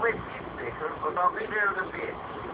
keep Baker, but I'll be there in a.